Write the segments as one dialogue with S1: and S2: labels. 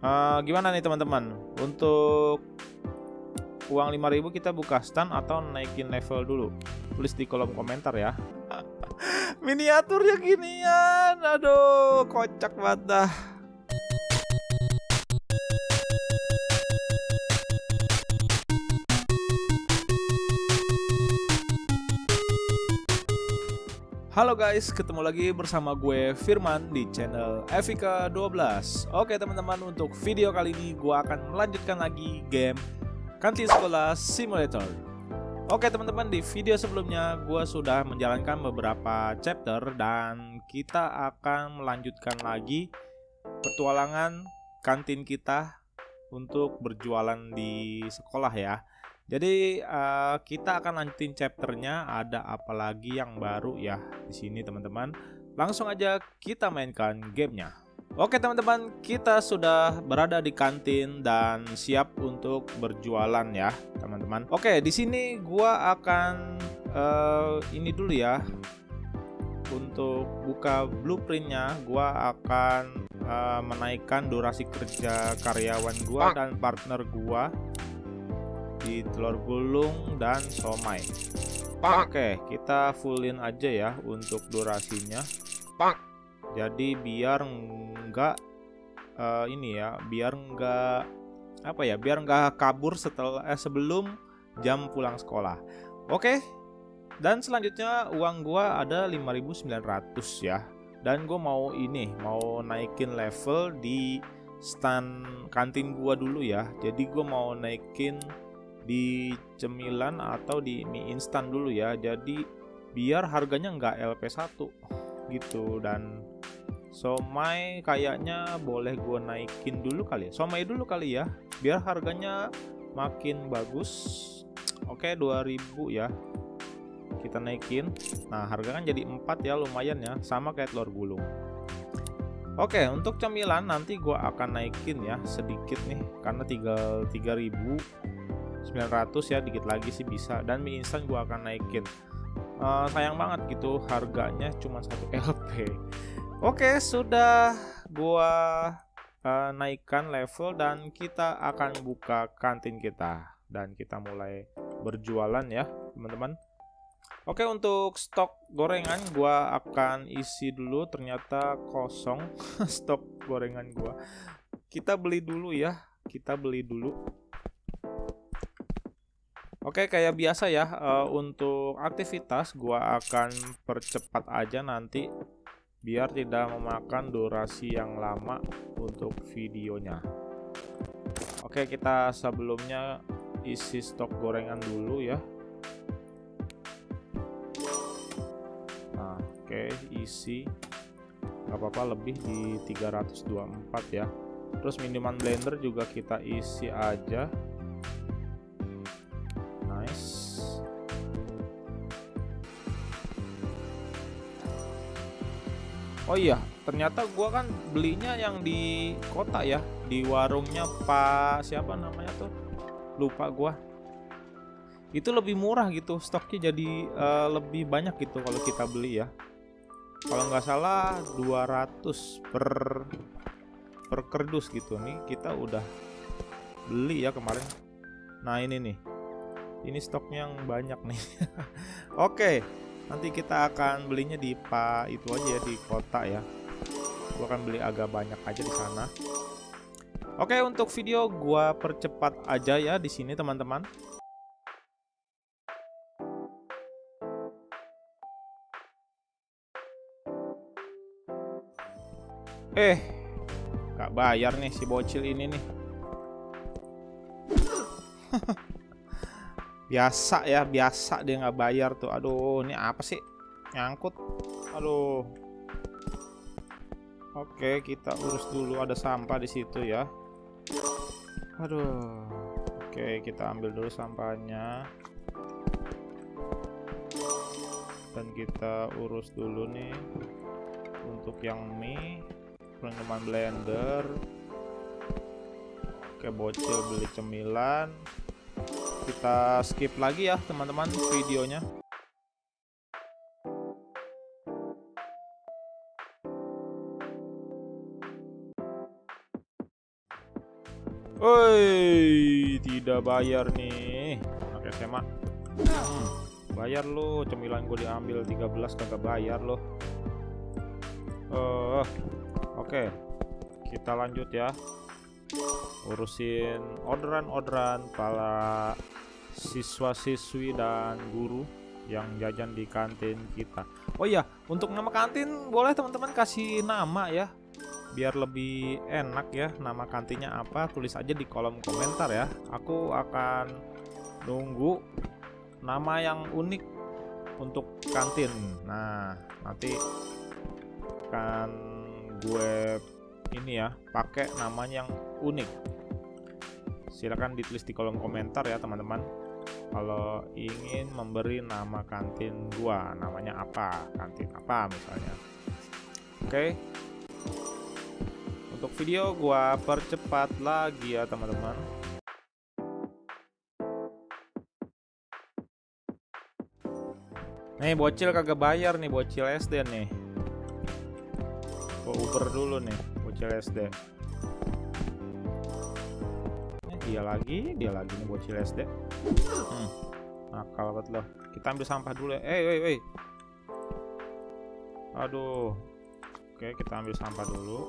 S1: Uh, gimana nih teman-teman? Untuk uang 5000 kita buka stand atau naikin level dulu? Tulis di kolom komentar ya. Miniaturnya ginian. Aduh, kocak banget dah. Halo guys, ketemu lagi bersama gue Firman di channel Evika 12 Oke teman-teman, untuk video kali ini gue akan melanjutkan lagi game Kantin Sekolah Simulator. Oke teman-teman, di video sebelumnya gue sudah menjalankan beberapa chapter Dan kita akan melanjutkan lagi petualangan kantin kita untuk berjualan di sekolah ya jadi uh, kita akan lanjutin chapternya ada apa lagi yang baru ya di sini teman-teman. Langsung aja kita mainkan gamenya. Oke teman-teman, kita sudah berada di kantin dan siap untuk berjualan ya teman-teman. Oke di sini gua akan uh, ini dulu ya untuk buka blueprintnya gua akan uh, menaikkan durasi kerja karyawan gua dan partner gua di telur gulung dan somai. Oke, kita fullin aja ya untuk durasinya. Jadi biar enggak uh, ini ya, biar enggak apa ya, biar enggak kabur setelah eh, sebelum jam pulang sekolah. Oke. Dan selanjutnya uang gua ada 5.900 ya. Dan gue mau ini, mau naikin level di stand kantin gua dulu ya. Jadi gue mau naikin di cemilan atau di mie instan dulu ya. Jadi biar harganya nggak LP1 gitu. Dan somai kayaknya boleh gue naikin dulu kali ya. Somai dulu kali ya biar harganya makin bagus. Oke 2000 ya. Kita naikin. Nah harga kan jadi 4 ya lumayan ya. Sama kayak telur gulung. Oke untuk cemilan nanti gue akan naikin ya sedikit nih karena tinggal 3000 900 ya dikit lagi sih bisa dan mie instan gua akan naikin uh, sayang banget gitu harganya cuma satu LP oke sudah gua uh, naikkan level dan kita akan buka kantin kita dan kita mulai berjualan ya teman-teman Oke untuk stok gorengan gua akan isi dulu ternyata kosong stok gorengan gua. Kita beli dulu ya. Kita beli dulu. Oke, kayak biasa ya, uh, untuk aktivitas gua akan percepat aja nanti biar tidak memakan durasi yang lama untuk videonya. Oke, kita sebelumnya isi stok gorengan dulu ya. Nah, oke, isi nggak apa-apa lebih di 324 ya. Terus minuman blender juga kita isi aja Oh iya, ternyata gua kan belinya yang di kota ya, di warungnya Pak siapa namanya tuh? Lupa gua. Itu lebih murah gitu, stoknya jadi uh, lebih banyak gitu kalau kita beli ya. Kalau nggak salah 200 per per kerdus gitu nih kita udah beli ya kemarin. Nah, ini nih. Ini stoknya yang banyak nih. Oke. Nanti kita akan belinya di pak itu aja ya di kota ya. Gua akan beli agak banyak aja di sana. Oke untuk video gua percepat aja ya di sini teman-teman. Eh gak bayar nih si bocil ini nih biasa ya biasa dia nggak bayar tuh. Aduh ini apa sih? Nyangkut. Aduh. Oke kita urus dulu ada sampah di situ ya. Aduh. Oke kita ambil dulu sampahnya. Dan kita urus dulu nih untuk yang mie minuman blender. Oke bocil beli cemilan kita skip lagi ya teman-teman videonya Woi, tidak bayar nih. Anak SMA. Hmm, bayar lo, cemilan gue diambil 13 kagak bayar lo. Uh, oke. Okay. Kita lanjut ya. Urusin orderan-orderan para siswa-siswi dan guru yang jajan di kantin kita. Oh iya, untuk nama kantin boleh teman-teman kasih nama ya. Biar lebih enak ya nama kantinnya apa tulis aja di kolom komentar ya. Aku akan nunggu nama yang unik untuk kantin. Nah nanti kan gue ini ya pakai namanya yang unik. Silahkan ditulis di kolom komentar ya teman-teman kalau ingin memberi nama kantin gua namanya apa? Kantin apa misalnya? Oke. Okay untuk video gua percepat lagi ya teman-teman. Nih bocil kagak bayar nih bocil SD nih. Gua uber dulu nih bocil SD dia lagi dia lagi nih bocil SD hmm. nakal banget loh. Kita ambil sampah dulu ya. Eh eh eh. Aduh. Oke kita ambil sampah dulu.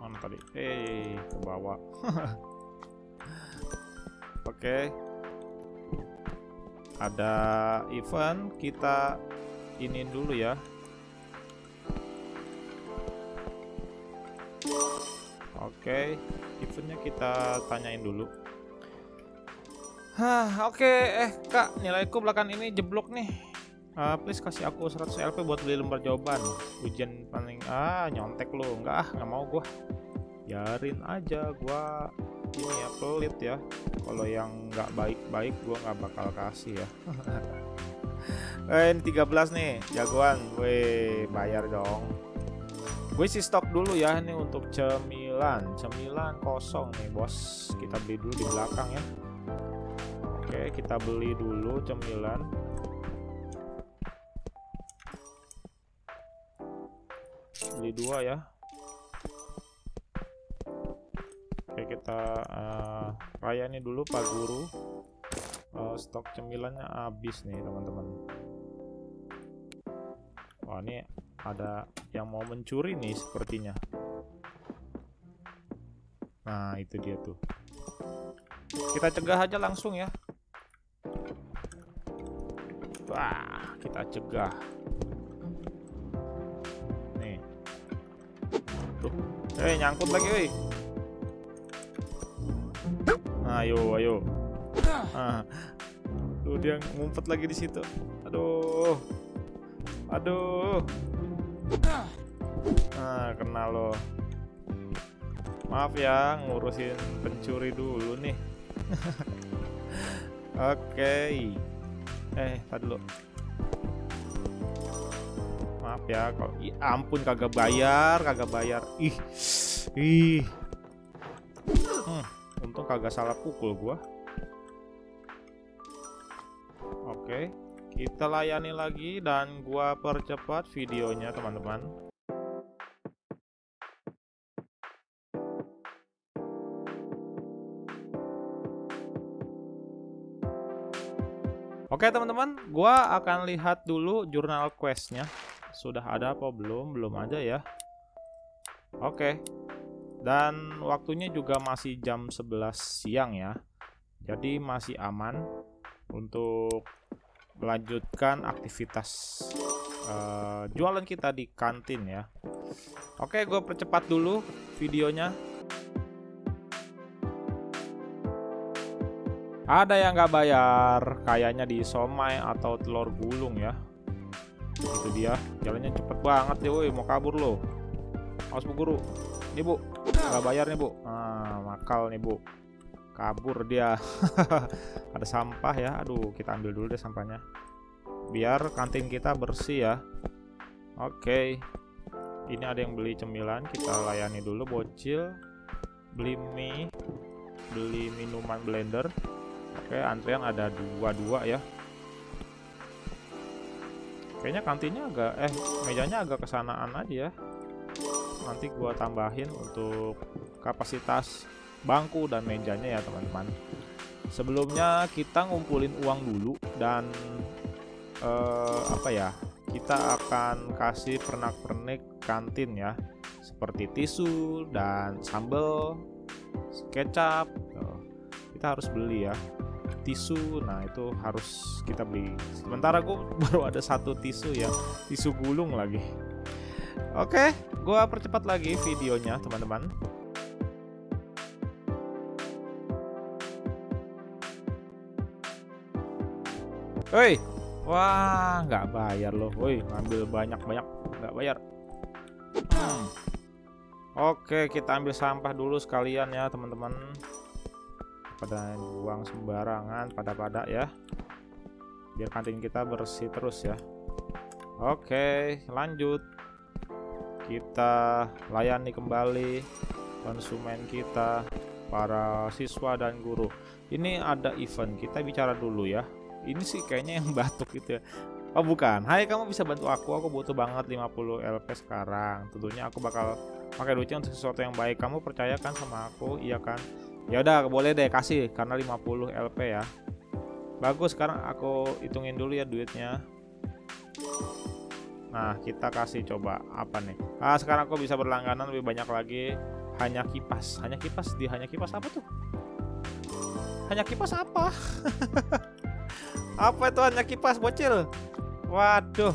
S1: Mana tadi? Eh ke bawah. Oke. Okay. ada event kita ini dulu ya okay. eventnya kita tanyain dulu Hah, oke, okay. eh kak, nilaiku belakang ini jeblok nih. Uh, please kasih aku 100 LP buat beli lembar jawaban. Ujian paling ah nyontek lu, enggak ah, nggak mau gua biarin aja gua ini ya pelit ya kalau yang nggak baik-baik gua nggak bakal kasih ya eh ini 13 nih jagoan gue bayar dong gue sih stok dulu ya ini untuk cemilan cemilan kosong nih bos. Kita beli dulu di belakang ya. Oke kita beli dulu cemilan. Beli dua ya. Kita uh, layani dulu Pak Guru. Uh, stok cemilannya habis nih teman-teman. Wah ini ada yang mau mencuri nih sepertinya nah itu dia tuh kita cegah aja langsung ya wah kita cegah nih tuh eh nyangkut lagi woi ayo ayo ah. Tuh dia ngumpet lagi di situ. Aduh. Aduh. Ah, kena lo. Maaf ya, ngurusin pencuri dulu nih. Oke. Okay. Eh, tadi dulu. Maaf ya, kalau ampun kagak bayar, kagak bayar. Ih. Ih. Hmm untung kagak salah pukul gua oke kita layani lagi dan gua percepat videonya teman-teman Oke teman-teman, gua akan lihat dulu jurnal questnya. Sudah ada apa belum? Belum aja ya. Oke. Dan waktunya juga masih jam 11 siang ya. Jadi masih aman untuk melanjutkan aktivitas uh, jualan kita di kantin ya. Oke gue percepat dulu videonya ada yang nggak bayar kayaknya di somai atau telur gulung ya. Itu dia jalannya cepet banget deh woi mau kabur loh awas bu guru. Ini bu. Nggak bayar nih bu. Ah, makal nih bu. Kabur dia. Ada sampah ya. Aduh kita ambil dulu deh sampahnya. Biar kantin kita bersih ya. Oke. Ini ada yang beli cemilan kita layani dulu bocil. Beli mie. Beli minuman blender oke antrian ada dua-dua ya. Kayaknya kantinnya agak eh mejanya agak kesanaan aja ya. Nanti gua tambahin untuk kapasitas bangku dan mejanya ya teman-teman. Sebelumnya kita ngumpulin uang dulu dan uh, apa ya kita akan kasih pernak-pernik kantin ya. Seperti tisu dan sambal kecap kita harus beli ya tisu nah itu harus kita beli. Sementara gue baru ada satu tisu ya tisu gulung lagi. Oke gue percepat lagi videonya teman-teman. Woi, wah nggak bayar loh, woi ngambil banyak-banyak nggak bayar. Hmm. Oke, kita ambil sampah dulu sekalian ya teman-teman pada buang sembarangan pada-pada ya. Biar kantin kita bersih terus ya. Oke lanjut. Kita layani kembali konsumen kita para siswa dan guru. Ini ada event kita bicara dulu ya. Ini sih kayaknya yang batuk gitu ya. Oh bukan, hai kamu bisa bantu aku, aku butuh banget 50 LP sekarang. Tentunya aku bakal pakai duitnya untuk sesuatu yang baik. Kamu percaya kan sama aku, iya kan? Ya udah boleh deh kasih karena 50 LP ya. Bagus sekarang aku hitungin dulu ya duitnya. Nah kita kasih coba apa nih? Ah sekarang aku bisa berlangganan lebih banyak lagi. Hanya kipas. Hanya kipas di hanya kipas apa tuh? Hanya kipas apa? Apa itu hanya kipas bocil? Waduh.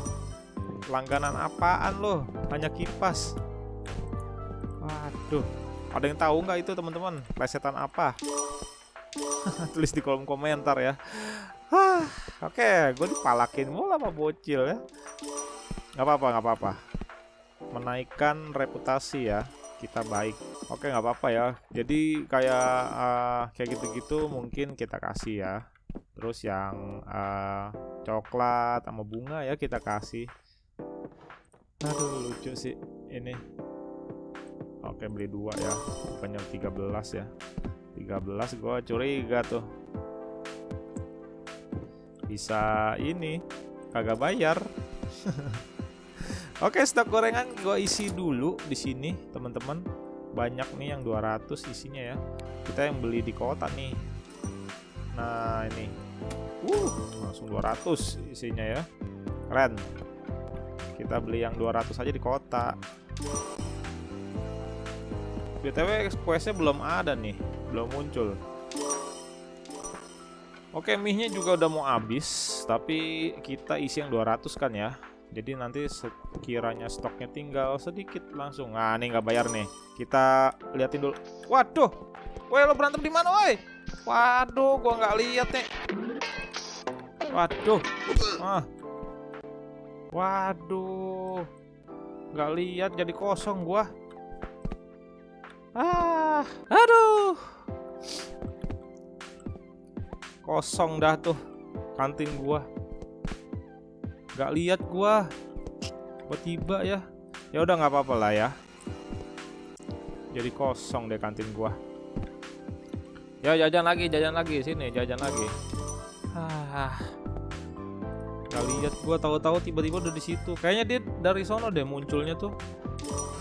S1: Langganan apaan loh hanya kipas. Waduh ada yang tahu nggak itu teman-teman? Plesetan apa? Tulis di kolom komentar ya. Oke, okay, gue dipalakin mulu sama bocil ya. Nggak apa-apa, nggak apa-apa. Menaikkan reputasi ya kita baik. Oke, nggak apa-apa ya. Jadi kayak uh, kayak gitu-gitu mungkin kita kasih ya. Terus yang uh, coklat sama bunga ya kita kasih. Aduh lucu sih ini Oke beli dua ya. Bukannya 13 ya. 13 gua curiga tuh. Bisa ini kagak bayar. Oke stok gorengan gue isi dulu di sini teman-teman. Banyak nih yang 200 isinya ya. Kita yang beli di kota nih. Nah ini. Uh langsung 200 isinya ya. Keren. Kita beli yang 200 aja di kota BTW questnya belum ada nih Belum muncul. Oke mie juga udah mau habis Tapi kita isi yang 200 kan ya. Jadi nanti sekiranya stoknya tinggal sedikit langsung. Nah ini nggak bayar nih. Kita liatin dulu. Waduh Woi lo berantem di mana woi? Waduh gua nggak lihat nih. Waduh. Ah. Waduh. Nggak lihat jadi kosong gua Ah, aduh. Kosong dah tuh kantin gua. Gak lihat gua. Tiba-tiba ya. Ya udah nggak apa-apa lah ya. Jadi kosong deh kantin gua. Ya jajan lagi, jajan lagi sini, jajan lagi. Ah. Gak lihat gua tahu-tahu tiba-tiba udah di situ. Kayaknya dia dari sono deh munculnya tuh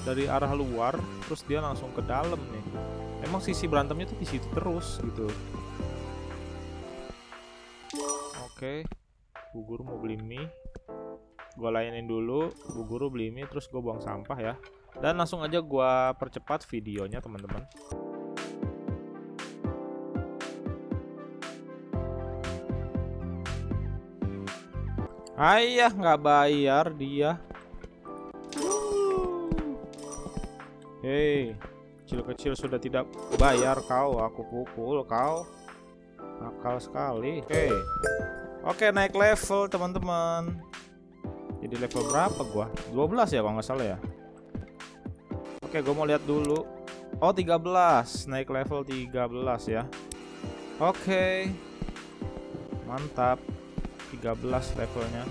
S1: dari arah luar terus dia langsung ke dalam nih. Emang sisi berantemnya tuh di situ terus gitu. Oke bu guru mau beli mie. Gue layanin dulu bu guru beli mie terus gue buang sampah ya. Dan langsung aja gue percepat videonya teman-teman. Ayah nggak bayar dia Hei, kecil-kecil sudah tidak bayar kau, aku pukul kau. Nakal sekali. Oke. Okay. Oke, okay, naik level, teman-teman. Jadi level berapa gua? 12 ya kalau nggak salah ya. Oke, okay, gua mau lihat dulu. Oh, 13. Naik level 13 ya. Oke. Okay. Mantap. 13 levelnya.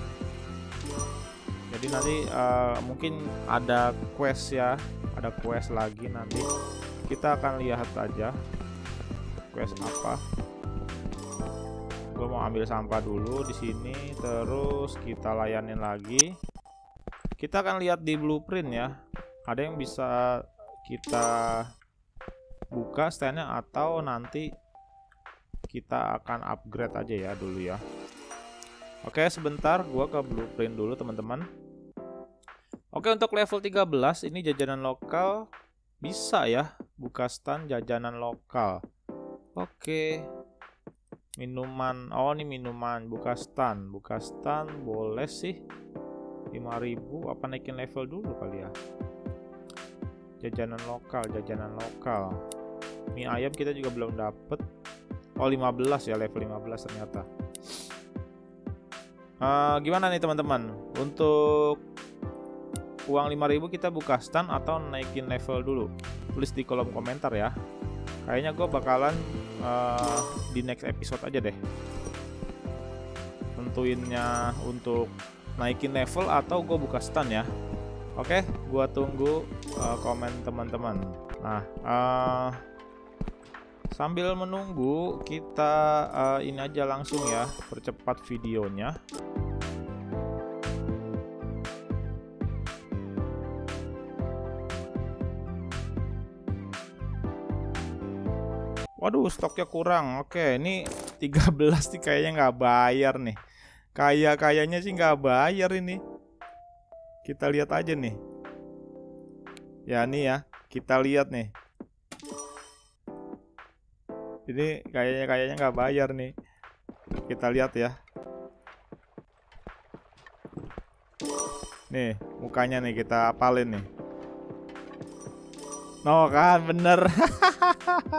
S1: Jadi nanti uh, mungkin ada quest ya ada quest lagi nanti. Kita akan lihat aja quest apa. Gue mau ambil sampah dulu di sini terus kita layanin lagi. Kita akan lihat di blueprint ya. Ada yang bisa kita buka standnya atau nanti kita akan upgrade aja ya dulu ya. Oke sebentar gua ke blueprint dulu teman-teman Oke untuk level 13 ini jajanan lokal. Bisa ya buka stand jajanan lokal. Oke. Minuman oh ini minuman. Buka stand. Buka stand boleh sih. 5000 apa naikin level dulu kali ya? Jajanan lokal jajanan lokal. Mie ayam kita juga belum dapet. Oh 15 ya level 15 ternyata. Uh, gimana nih teman-teman? Untuk uang 5000 kita buka stand atau naikin level dulu. Tulis di kolom komentar ya. Kayaknya gue bakalan uh, di next episode aja deh. Tentuinnya untuk naikin level atau gue buka stand ya. Oke gue tunggu uh, komen teman-teman. Nah uh, sambil menunggu kita uh, ini aja langsung ya percepat videonya Waduh, stoknya kurang. Oke, ini 13 nih kayaknya nggak bayar nih. Kayak kayaknya sih nggak bayar ini. Kita lihat aja nih. Ya nih ya, kita lihat nih. Ini kayaknya kayaknya nggak bayar nih. Kita lihat ya. Nih, mukanya nih kita apalin nih. No kan, bener.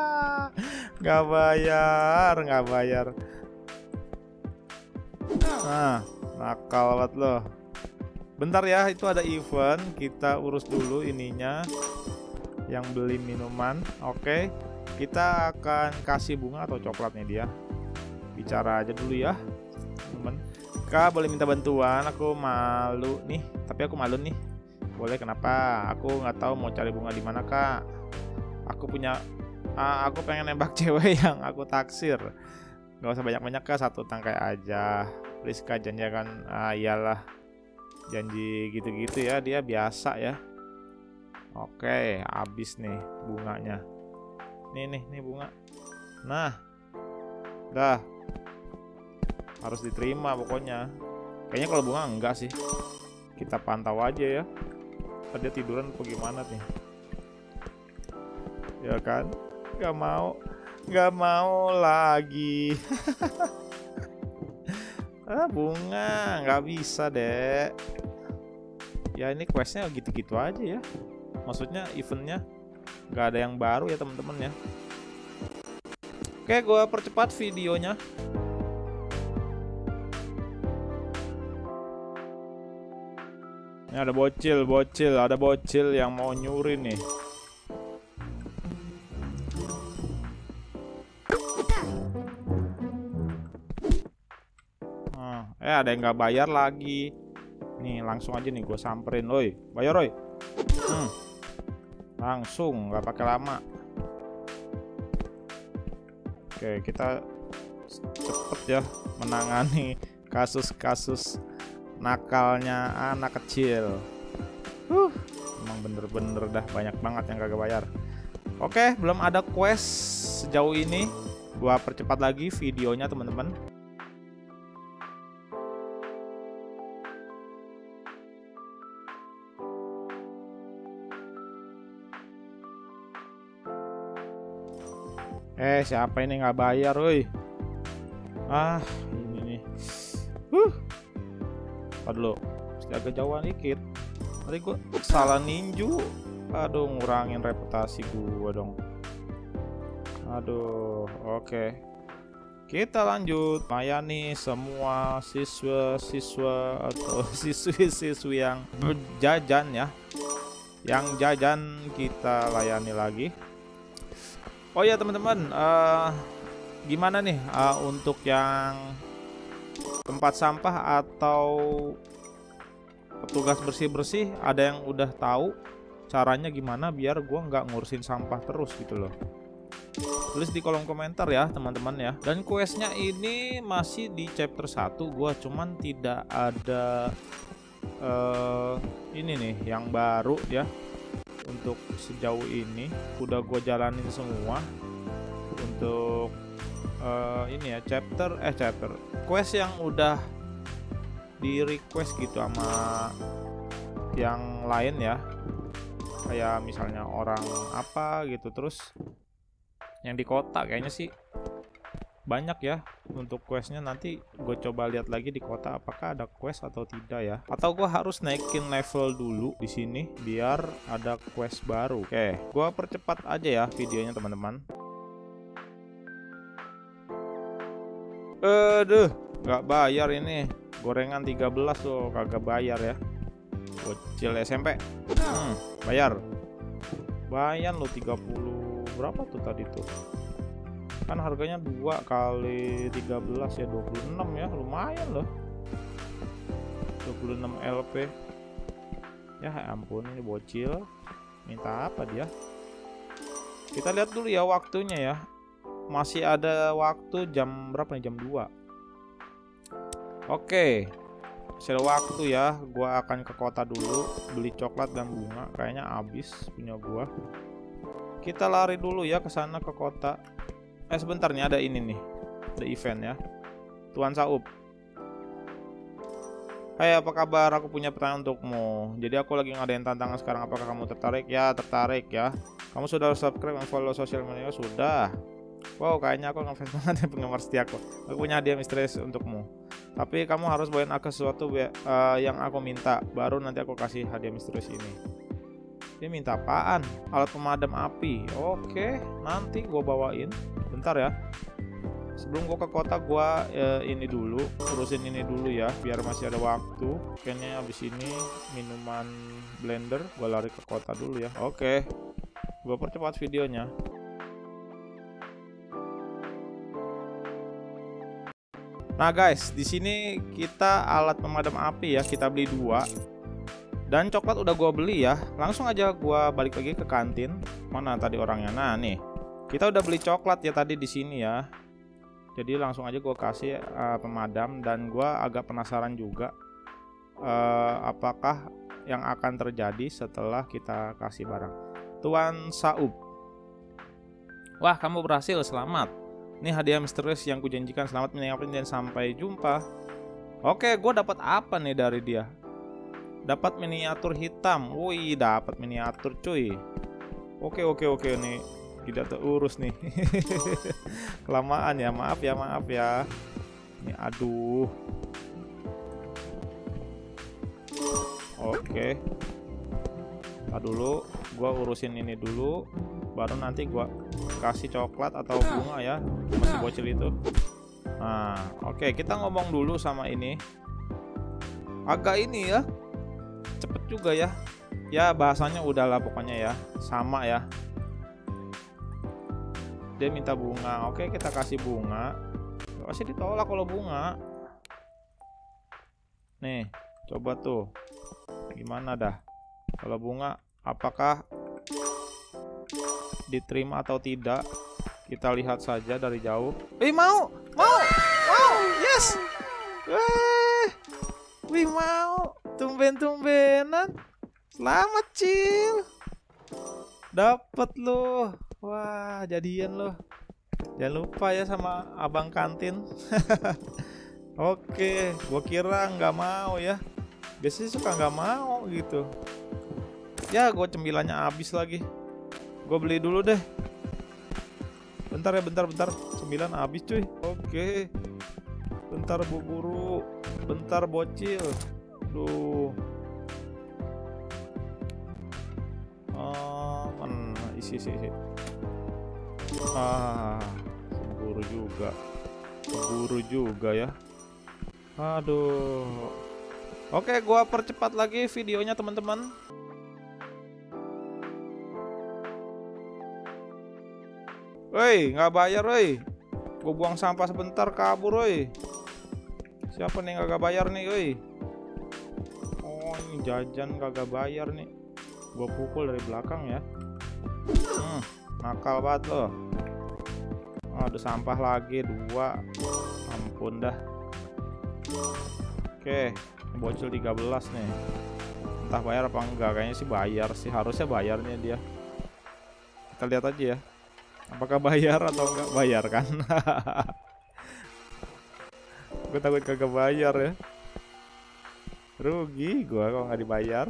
S1: nggak bayar nggak bayar. Nah nakal banget loh. Bentar ya itu ada event. Kita urus dulu ininya yang beli minuman. Oke kita akan kasih bunga atau coklatnya dia. Bicara aja dulu ya teman kak boleh minta bantuan? Aku malu nih tapi aku malu nih boleh kenapa? Aku nggak tahu mau cari bunga di mana kak. Aku punya uh, aku pengen nembak cewek yang aku taksir. Nggak usah banyak-banyak ke satu tangkai aja. Please kak janji kan ah, iyalah. Janji gitu-gitu ya. Dia biasa ya. Oke habis nih bunganya. Nih nih nih bunga. Nah. Dah. Harus diterima pokoknya. Kayaknya kalau bunga enggak sih. Kita pantau aja ya tadi tiduran apa gimana nih ya kan Gak mau. Gak mau lagi. ah, bunga. Gak bisa, deh. Ya ini questnya gitu-gitu aja ya. Maksudnya eventnya gak ada yang baru ya teman-teman ya. Oke, gue percepat videonya. Ini ada bocil, bocil, ada bocil yang mau nyuri nih. eh ada yang nggak bayar lagi nih langsung aja nih gue samperin oi bayar oi hmm. langsung nggak pakai lama oke kita cepet ya menangani kasus-kasus nakalnya anak kecil huh emang bener-bener dah banyak banget yang kagak bayar oke belum ada quest sejauh ini gua percepat lagi videonya teman-teman Eh siapa ini nggak bayar, woi? Ah ini nih. Huh. Aduh, mesti agak jauhan dikit. Tadi gua salah ninju. Aduh, ngurangin reputasi gua dong. Aduh, oke. Kita lanjut layani semua siswa-siswa atau siswi-siswi yang berjajan ya. Yang jajan kita layani lagi. Oh ya teman-teman, uh, gimana nih uh, untuk yang tempat sampah atau petugas bersih-bersih ada yang udah tahu caranya gimana biar gua nggak ngurusin sampah terus gitu loh. Tulis di kolom komentar ya teman-teman ya. Dan questnya ini masih di chapter 1 gua cuman tidak ada uh, ini nih yang baru ya untuk sejauh ini. Udah gue jalanin semua untuk uh, ini ya chapter eh chapter. Quest yang udah di request gitu sama yang lain ya. Kayak misalnya orang apa gitu. Terus yang di kota kayaknya sih banyak ya untuk questnya. Nanti gue coba lihat lagi di kota apakah ada quest atau tidak ya. Atau gue harus naikin level dulu di sini biar ada quest baru. Oke gue percepat aja ya videonya teman-teman Aduh, nggak bayar ini. Gorengan 13 tuh kagak bayar ya. Bocil SMP. Hmm, bayar. Bayar lo 30 berapa tuh tadi tuh? Kan harganya 2 kali 13 ya 26 ya, lumayan loh. 26 LP. Ya ampun ini bocil. Minta apa dia? Kita lihat dulu ya waktunya ya masih ada waktu jam berapa nih? Jam 2 Oke. Masih ada waktu ya gua akan ke kota dulu beli coklat dan bunga. Kayaknya habis punya gua. Kita lari dulu ya ke sana ke kota. Eh sebentar nih ada ini nih. Ada event ya. Tuan Saup. Hai apa kabar? Aku punya pertanyaan untukmu. Jadi aku lagi ngadain tantangan sekarang. Apakah kamu tertarik? Ya tertarik ya. Kamu sudah subscribe dan follow sosial media? Sudah Wow, kayaknya aku ngefans banget ya penggemar setiaku. Aku punya hadiah misterius untukmu. Tapi kamu harus bawain aku sesuatu uh, yang aku minta. Baru nanti aku kasih hadiah misterius ini. Dia minta apaan? Alat pemadam api. Oke, nanti gue bawain. Bentar ya. Sebelum gue ke kota, gue uh, ini dulu, urusin ini dulu ya, biar masih ada waktu. Kayaknya abis ini minuman blender, gue lari ke kota dulu ya. Oke, gue percepat videonya. Nah guys, di sini kita alat pemadam api ya, kita beli dua. Dan coklat udah gua beli ya. Langsung aja gua balik lagi ke kantin. Mana tadi orangnya? Nah nih, kita udah beli coklat ya tadi di sini ya. Jadi langsung aja gua kasih uh, pemadam dan gua agak penasaran juga uh, apakah yang akan terjadi setelah kita kasih barang. Tuan Saub. Wah, kamu berhasil, selamat. Ini hadiah misterius yang kujanjikan selamat menikmati dan sampai jumpa. Oke, gue dapat apa nih dari dia? Dapat miniatur hitam. Wih, dapat miniatur cuy. Oke, oke, oke nih. Tidak terurus nih. Kelamaan ya, maaf ya, maaf ya. Ini aduh. Oke. Nah, dulu gua urusin ini dulu baru nanti gua kasih coklat atau bunga ya masih bocil itu. Nah oke okay, kita ngomong dulu sama ini. Agak ini ya cepet juga ya. Ya bahasanya udahlah pokoknya ya sama ya. Dia minta bunga oke kita kasih bunga. Pasti ditolak kalau bunga. Nih coba tuh gimana dah? Kalau bunga apakah diterima atau tidak kita lihat saja dari jauh. Eh mau mau mau yes. Eh wih mau. Tumben-tumbenan. Selamat cil. Dapat lo wah jadian lo jangan lupa ya sama abang kantin. Oke gua kira nggak mau ya. Biasanya suka nggak mau gitu. Ya gue cemilannya habis lagi gue beli dulu deh. Bentar ya bentar bentar. 9 habis cuy. Oke. Bentar bu guru. Bentar bocil. Duh. Oh, mana isi isi isi? Ah buru juga. Buru juga ya. Aduh. Oke gua percepat lagi videonya teman-teman Woi, nggak bayar, woi. Gue buang sampah sebentar kabur, woi. Siapa nih nggak bayar nih, woi? Oh, ini jajan kagak bayar nih. Gue pukul dari belakang ya. Hmm, nakal banget loh. Oh, ada sampah lagi dua. Ampun dah. Oke, bocil 13 nih. entah bayar apa enggak kayaknya sih bayar sih harusnya bayarnya dia kita lihat aja ya apakah bayar atau enggak? Bayar kan? Gue takut kagak bayar ya. Rugi gue kalau nggak dibayar.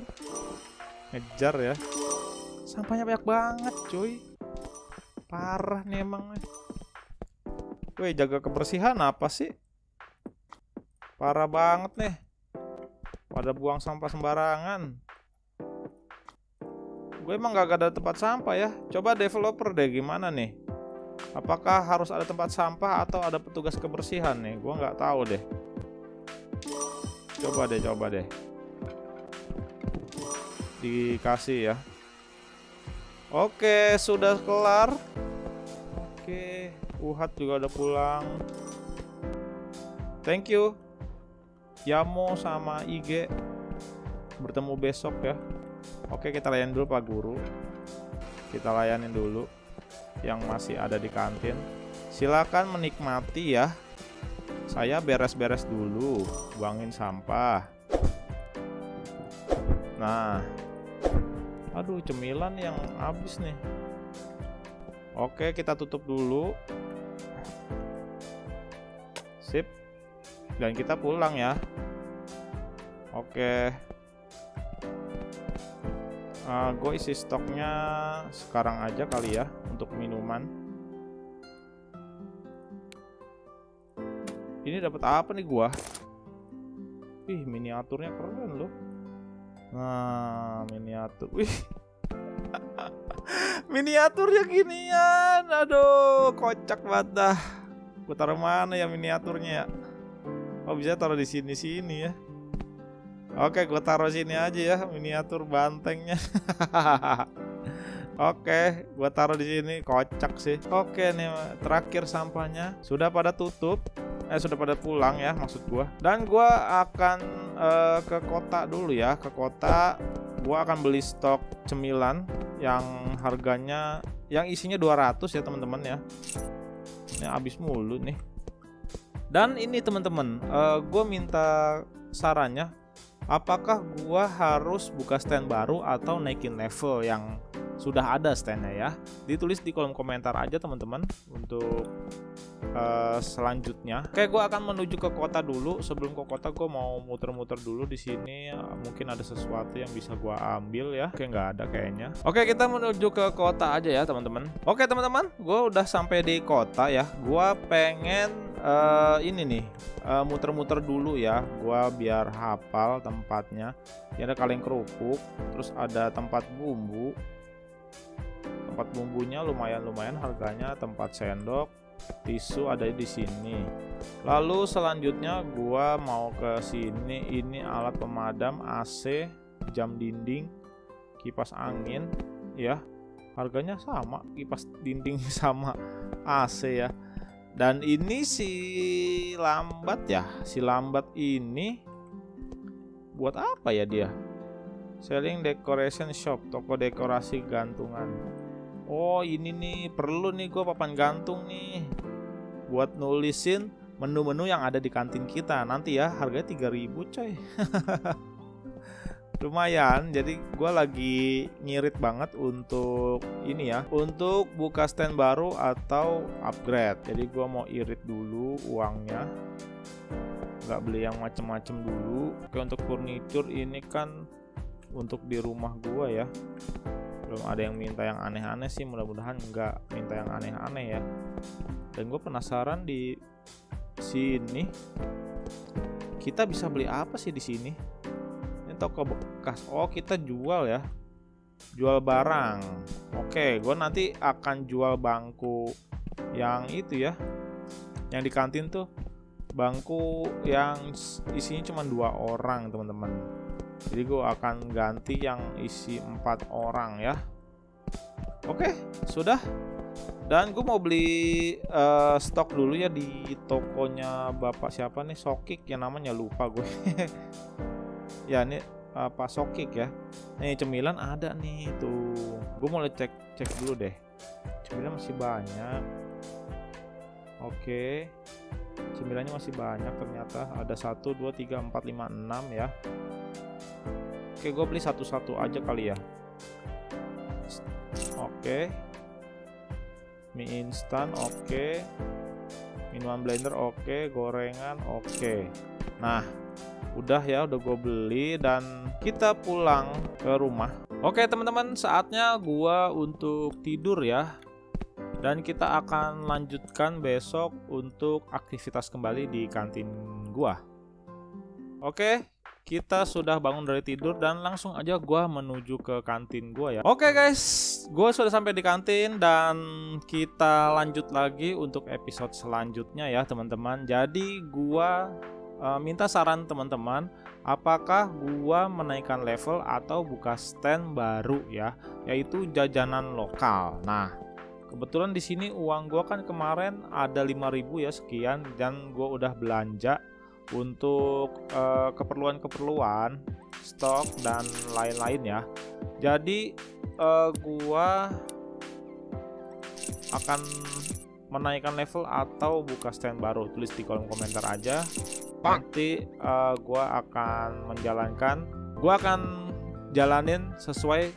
S1: Ngejar ya. Sampahnya banyak banget cuy. Parah nih emang Woi jaga kebersihan apa sih? Parah banget nih. Pada buang sampah sembarangan gue emang gak ada tempat sampah ya. Coba developer deh gimana nih? Apakah harus ada tempat sampah atau ada petugas kebersihan nih? Gue nggak tahu deh. Coba deh coba deh. Dikasih ya. Oke sudah kelar. Oke Uhat juga udah pulang. Thank you. Yamo sama IG bertemu besok ya Oke kita layan dulu Pak Guru. Kita layanin dulu Yang masih ada di kantin. Silakan menikmati ya. Saya beres-beres dulu Buangin sampah. Nah Aduh cemilan yang habis nih. Oke kita tutup dulu. Sip. Dan kita pulang ya. Oke uh, gue isi stoknya sekarang aja kali ya untuk minuman. Ini dapat apa nih gua? Ih miniaturnya keren loh. Nah miniatur. Wih. Miniaturnya ginian. Aduh kocak banget dah. Gue taruh mana ya miniaturnya ya? Oh bisa taruh di sini sini ya Oke, gue taruh sini aja ya miniatur bantengnya. Oke, gue taruh di sini. Kocak sih. Oke nih, terakhir sampahnya sudah pada tutup. Eh, sudah pada pulang ya, maksud gue. Dan gue akan uh, ke kota dulu ya, ke kota. Gue akan beli stok cemilan yang harganya, yang isinya 200 ya teman-teman ya. Ini habis mulu nih. Dan ini teman-teman, uh, gue minta sarannya apakah gua harus buka stand baru atau naikin level yang sudah ada standnya ya? Ditulis di kolom komentar aja teman-teman untuk uh, selanjutnya. Oke gue akan menuju ke kota dulu. Sebelum ke kota gue mau muter-muter dulu di sini. Mungkin ada sesuatu yang bisa gue ambil ya. Oke nggak ada kayaknya. Oke kita menuju ke kota aja ya teman-teman. Oke teman-teman gue udah sampai di kota ya. Gue pengen uh, ini nih uh, muter-muter dulu ya gua biar hafal tempatnya. Ini ada kaleng kerupuk terus ada tempat bumbu. Tempat bumbunya lumayan-lumayan harganya tempat sendok tisu ada di sini. Lalu selanjutnya gua mau ke sini ini alat pemadam AC jam dinding kipas angin ya. Harganya sama kipas dinding sama AC ya dan ini si lambat ya? Si lambat ini buat apa ya dia? Selling decoration shop toko dekorasi gantungan. Oh ini nih perlu nih gue papan gantung nih. Buat nulisin menu-menu yang ada di kantin kita. Nanti ya harganya 3000 coy lumayan jadi gue lagi ngirit banget untuk ini ya untuk buka stand baru atau upgrade. Jadi gue mau irit dulu uangnya nggak beli yang macem-macem dulu. Oke untuk furniture ini kan untuk di rumah gue ya. Belum ada yang minta yang aneh-aneh sih mudah-mudahan nggak minta yang aneh-aneh ya. Dan gue penasaran di sini kita bisa beli apa sih di sini toko bekas. Oh kita jual ya. Jual barang. Oke gue nanti akan jual bangku yang itu ya. Yang di kantin tuh. Bangku yang isinya cuma dua orang teman-teman. Jadi gue akan ganti yang isi empat orang ya. Oke sudah. Dan gue mau beli uh, stok dulu ya di tokonya bapak siapa nih? Sokik yang namanya lupa gue ya ini apa uh, sokik ya nih cemilan ada nih tuh gue mulai cek cek dulu deh cemilan masih banyak oke cemilannya masih banyak ternyata ada 1 2 3 4 5 6 ya Oke, gue beli satu-satu aja kali ya. Oke. Mie instan, oke. Minuman blender, oke. Gorengan, oke. Nah, udah ya, udah gue beli dan kita pulang ke rumah. Oke, teman-teman, saatnya gua untuk tidur ya. Dan kita akan lanjutkan besok untuk aktivitas kembali di kantin gua. Oke, kita sudah bangun dari tidur dan langsung aja gua menuju ke kantin gua ya. Oke guys, gua sudah sampai di kantin dan kita lanjut lagi untuk episode selanjutnya ya teman-teman. Jadi gua uh, minta saran teman-teman, apakah gua menaikkan level atau buka stand baru ya, yaitu jajanan lokal. Nah, kebetulan di sini uang gua kan kemarin ada 5000 ya sekian dan gua udah belanja untuk keperluan keperluan-keperluan stok dan lain-lain ya. Jadi uh, gua akan menaikkan level atau buka stand baru tulis di kolom komentar aja nanti uh, gua akan menjalankan gua akan jalanin sesuai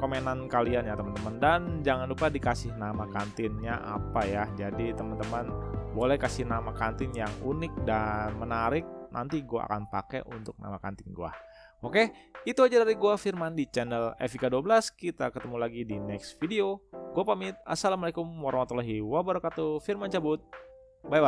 S1: komenan kalian ya teman-teman. Dan jangan lupa dikasih nama kantinnya apa ya. Jadi teman-teman boleh kasih nama kantin yang unik dan menarik. Nanti gue akan pakai untuk nama kantin gue oke itu aja dari gue Firman di channel Evika 12 kita ketemu lagi di next video. Gue pamit. Assalamualaikum warahmatullahi wabarakatuh. Firman cabut. Bye